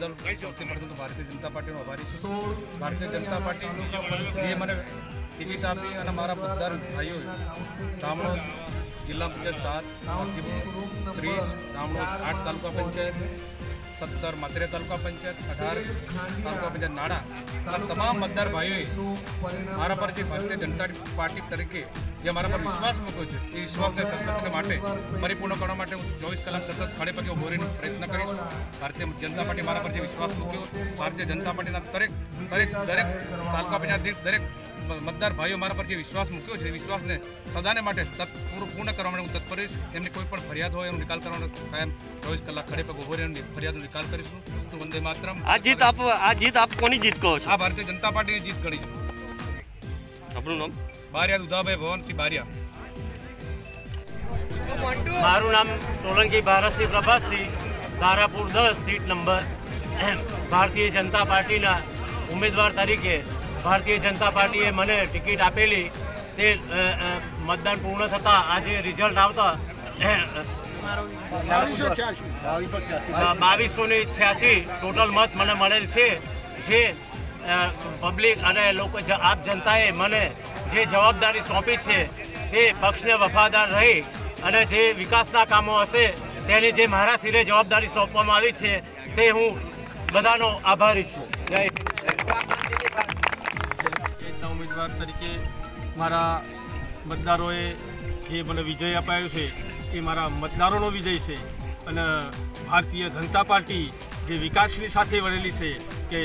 બદલ સૌથી પ્રથમ તો ભારતીય જનતા પાર્ટીનો આભારી છું. ભારતીય જનતા પાર્ટી એ મને ટિકિટ આપી અને મારા બધા ભાઈઓ ગામડો જિલ્લા પંચાયત સાત ત્રીસ ગામડો આઠ તાલુકા પંચાયત સત્તર માત્રે તાલુકા પંચાયત અઢાર, તાલુકા પંચાયત નાડા તમામ મતદાર ભાઈઓએ મારા પર જે ભારતીય જનતા પાર્ટી તરીકે જે મારા પર વિશ્વાસ મૂક્યો છે, એ વિશ્વાસને સતતને માટે, પરિપૂર્ણ કરવા માટે હું ચોવીસ કલાક સતત ખડે પગે ઊભો રહીને પ્રયત્ન કરીશ. ભારતીય જનતા પાર્ટી મારા પર જે વિશ્વાસ મૂક્યો, ભારતીય જનતા પાર્ટીના દરેક દરેક દરેક તાલુકા પંચાયત દરેક મતદાર ભાઈઓ મારા પર જે વિશ્વાસ મૂક્યો છે એ વિશ્વાસને સદાને માટે પૂર્ણ કરવા માટે હું તત્પર રહીશ. એમની કોઈ પણ ફરિયાદ હોય એનો નિકાલ કરવાનો કાયમ ચોવીસ કલાક ખડે પગ ઊભો રહીને ફરિયાદનો નિકાલ કરીશું. વસ્તુ વંદે માત્ર આ જીત આપ આ જીત આપ કોની જીત કહો છો? આ ભારતીય જનતા પાર્ટીની જીત ગણી છે. આપણું નામ? બારિયા દુધાભાઈ ભવનસિંહ બારિયા. મારું નામ સોલંકી ભારતસિંહ પ્રભાતસિંહ તારાપુર દસ સીટ નંબર ભારતીય જનતા પાર્ટીના ઉમેદવાર તરીકે ભારતીય જનતા પાર્ટીએ મને ટિકિટ આપેલી. તે મતદાન પૂર્ણ થતાં આજે રિઝલ્ટ આવતા બાવીસો ને છ્યાસી ટોટલ મત મને મળેલ છે. જે પબ્લિક અને લોકો આપ જનતાએ મને જે જવાબદારી સોંપી છે તે પક્ષને વફાદાર રહી અને જે વિકાસના કામો હશે તેની જે મારા સિરે જવાબદારી સોંપવામાં આવી છે તે હું બધાનો આભારી છું. જય ઉમેદવાર તરીકે મારા મતદારોએ જે મને વિજય અપાયો છે એ મારા મતદારોનો વિજય છે. અને ભારતીય જનતા પાર્ટી જે વિકાસની સાથે વળેલી છે કે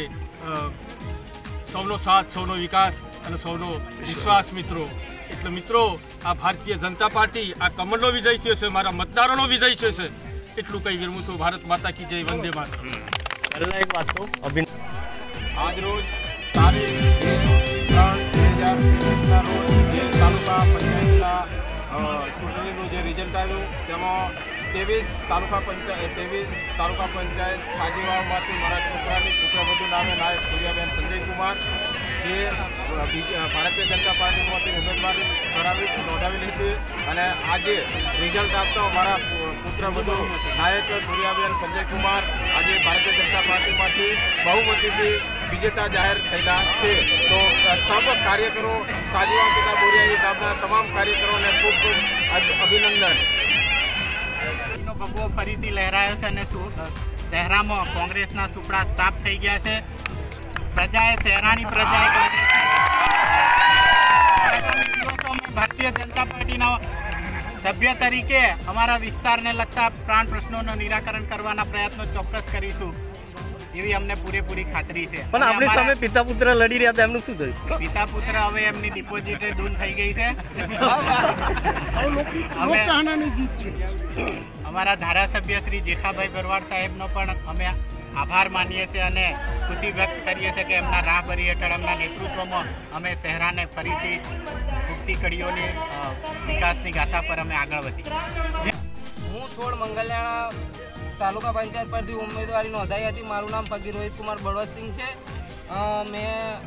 સૌનો સાથ સૌનો વિકાસ અને સૌનો વિશ્વાસ મિત્રો. એટલે મિત્રો આ ભારતીય જનતા પાર્ટી આ કમળનો વિજય થયો છે મારા મતદારોનો વિજય થયો છે. એટલું કહી વિરમું છું. ભારત માતા કી જય વંદે માતા એક વાત તો અભિન આજરોજ તારીખ આવ્યું તેમાં ત્રેવીસ તાલુકા પંચાયત ત્રેવીસ તાલુકા પંચાયત સાજીવાવમાંથી મારા છોકરાની પુત્રવધુ નામે નાયક સૂર્યાબેન સંજયકુમાર, જે ભારતીય જનતા પાર્ટીમાંથી ઉમેદવારી કરાવી નોંધાવી હતી અને આજે રિઝલ્ટ આપતા મારા પુત્રવધુ નાયક સૂર્યાબેન સંજયકુમાર આજે ભારતીય જનતા પાર્ટીમાંથી બહુમતીથી વિજેતા જાહેર થયેલા છે. તો સબ કાર્યકરો સાજીવા પિતા બોરિયાજી ગામના તમામ કાર્યકરોને ખૂબ ખૂબ અભ- અભિનંદન. ભગવો ફરીથી લહેરાયો છે અને શહેરામાં કોંગ્રેસના સુપડા સાફ થઈ ગયા છે. પ્રજાએ શહેરાની પ્રજાએ દિવસોમાં ભારતીય જનતા પાર્ટીના સભ્ય તરીકે અમારા વિસ્તારને લગતા પ્રાણ પ્રશ્નોનું નિરાકરણ કરવાના પ્રયત્નો ચોક્કસ કરીશું. એવી અમને પૂરેપૂરી ખાતરી છે. પણ આપણે સામે પિતા પુત્ર લડી રહ્યા હતા એમનું શું થયું? પિતા પુત્ર હવે એમની ડિપોઝિટ ડૂન થઈ ગઈ છે. અમારા ધારાસભ્ય શ્રી જેઠાભાઈ ભરવાડ સાહેબનો પણ અમે આભાર માનીએ છીએ અને ખુશી વ્યક્ત કરીએ છીએ કે એમના રાહબરી હેઠળ એમના નેતૃત્વમાં અમે શહેરાને ફરીથી ઉગતી કડીઓની વિકાસની ગાથા પર અમે આગળ વધી. હું સોળ મંગલિયાણા તાલુકા પંચાયત પરથી ઉમેદવારી નોંધાઈ હતી. મારું નામ ફકીર રોહિતકુમાર બળવતસિંહ છે. મેં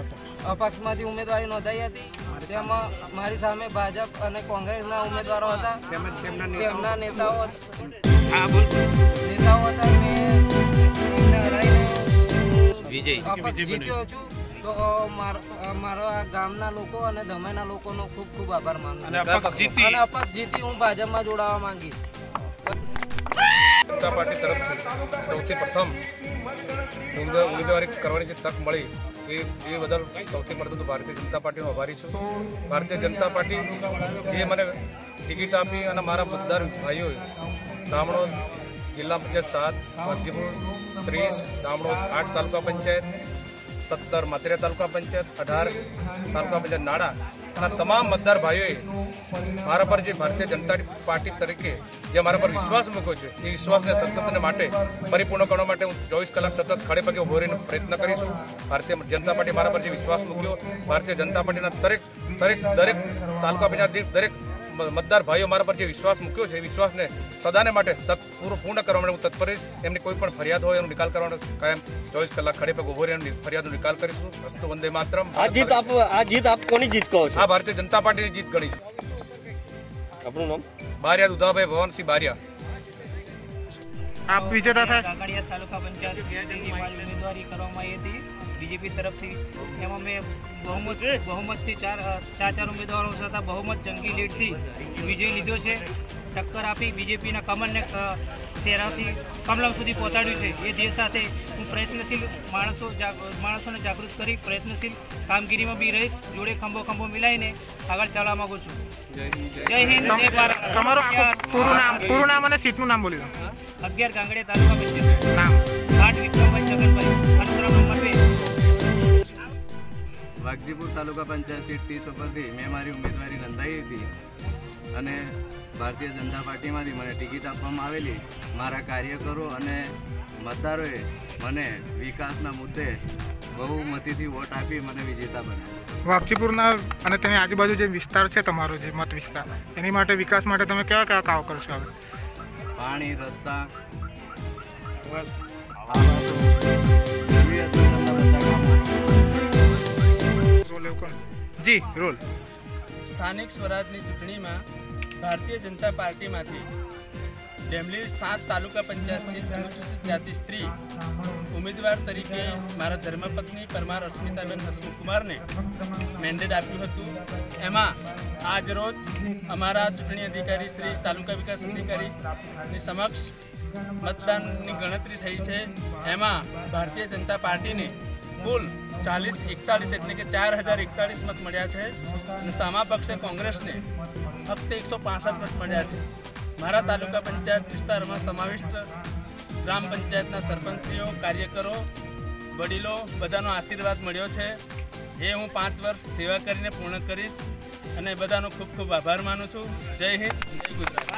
અપક્ષમાંથી ઉમેદવારી નોંધાઈ હતી. તેમાં મારી સામે ભાજપ અને કોંગ્રેસના ઉમેદવારો હતા. તેમના નેતાઓ. નેતાઓ હતા. મેં જીત્યો છું. તો માર- મારા ગામના લોકો અને ધમેના લોકોનો ખૂબ ખૂબ આભાર માનું અને અપક્ષ જીતી હું ભાજપમાં જોડાવા માંગીશ. જનતા પાર્ટી તરફથી સૌથી પ્રથમ ઉમેદવારી કરવાની જે તક મળી એ એ બદલ સૌથી પ્રથમ તો ભારતીય જનતા પાર્ટીનો આભારી છું. ભારતીય જનતા પાર્ટી જે મને ટિકિટ આપી અને મારા મતદાર ભાઈઓએ ગામડો જિલ્લા પંચાયત સાત માલતીપુર ત્રીસ ગામડો આઠ તાલુકા પંચાયત, સત્તર માત્રે તાલુકા પંચાયત, અઢાર તાલુકા પંચાયત નાડા અને તમામ મતદાર ભાઈઓએ મારા પર જે ભારતીય જનતા પાર્ટી તરીકે જે મારા પર વિશ્વાસ મૂક્યો છે, એ વિશ્વાસને સતતને માટે, પરિપૂર્ણ કરવા માટે હું ચોવીસ કલાક સતત ખડે પગે ઊભો રહીને પ્રયત્ન કરીશું. ભારતીય જનતા પાર્ટી મારા પર જે વિશ્વાસ મૂક્યો, ભારતીય જનતા પાર્ટીના દરેક દરેક દરેક તાલુકા પંચાયત દરેક મતદાર ભાઈઓ મારા પર જે વિશ્વાસ મૂક્યો છે એ વિશ્વાસને સદાને માટે તત પૂરો પૂર્ણ કરવા માટે હું તત્પર રહીશ. એમની કોઈ પણ ફરિયાદ હોય એનો નિકાલ કરવાનો કાયમ ચોવીસ કલાક ખડે પગ ઊભો રહીને ફરિયાદનો નિકાલ કરીશું. વસ્તુ વંદે માત્ર આ જીત આપ આ જીત આપ કોની જીત કહો છો? આ ભારતીય જનતા પાર્ટીની જીત ગણી છે. આપણું નામ? બારિયા દુધાભાઈ ભવનસિંહ બારિયા. આપ વિજેતા થયા કાંકરિયા તાલુકા પંચાયત ઉમેદવારી કરવામાં આવી હતી. બીજેપી તરફથી એમાં મેં બહુમત બહુમતથી ચાર ચાર ચાર ઉમેદવારો થતાં બહુમત જંગી લીડથી વિજય લીધો છે. ટક્કર આપી બીજેપીના કમલને શેરાથી કમલમ સુધી પહોંચાડ્યું છે. એ ધ્યેય સાથે હું પ્રયત્નશીલ માણસો માણસોને જાગૃત કરી પ્રયત્નશીલ કામગીરીમાં બી રહીશ. જોડે ખંભો ખંભો મિલાઈને આગળ ચાલવા માંગુ છું. જય હિન્દ જય ભારત. તમારું નામ પૂરું નામ અને સીટનું નામ બોલી દો. અગિયાર ગાંગડે તાલુકા નામ. આઠ વિક્રમભાઈ જગનભાઈ. વાઘજીપુર તાલુકા પંચાયત સીટ ત્રીસ ઉપરથી મેં મારી ઉમેદવારી નોંધાવી હતી અને ભારતીય જનતા પાર્ટીમાંથી મને ટિકિટ આપવામાં આવેલી. મારા કાર્યકરો અને મતદારોએ મને વિકાસના મુદ્દે બહુમતીથી વોટ આપી મને વિજેતા બનાવ્યો. વાઘજીપુરના અને તેની આજુબાજુ જે વિસ્તાર છે તમારો જે મત વિસ્તાર એની માટે વિકાસ માટે તમે કેવા કેવા કામ કરશો હવે? પાણી રસ્તા આવાસો, જી, રોલ. સ્થાનિક સ્વરાજની ચૂંટણીમાં ભારતીય જનતા પાર્ટીમાંથી ડેમલી સાત તાલુકા પંચાયતની અનુસૂચિત જાતિ સ્ત્રી ઉમેદવાર તરીકે મારા ધર્મપત્ની પરમાર અસ્મિતાબેન હસમુખકુમારને મેન્ડેટ આપ્યું હતું. એમાં આજ રોજ અમારા ચૂંટણી અધિકારી શ્રી તાલુકા વિકાસ અધિકારીની સમક્ષ મતદાનની ગણતરી થઈ છે. એમાં ભારતીય જનતા પાર્ટીને કુલ ચાલીસ એકતાલીસ એટલે કે ચાર હજાર એકતાલીસ મત મળ્યા છે. અને સામા પક્ષે કોંગ્રેસને ફક્ત એકસો પાસઠ મત મળ્યા છે. મારા તાલુકા પંચાયત વિસ્તારમાં સમાવિષ્ટ ગ્રામ પંચાયતના સરપંચીઓ, કાર્યકરો, વડીલો બધાનો આશીર્વાદ મળ્યો છે. એ હું પાંચ વર્ષ સેવા કરીને પૂર્ણ કરીશ અને બધાનો ખૂબ ખૂબ આભાર માનું છું. જય હિન્દ, જય ગુજરાત.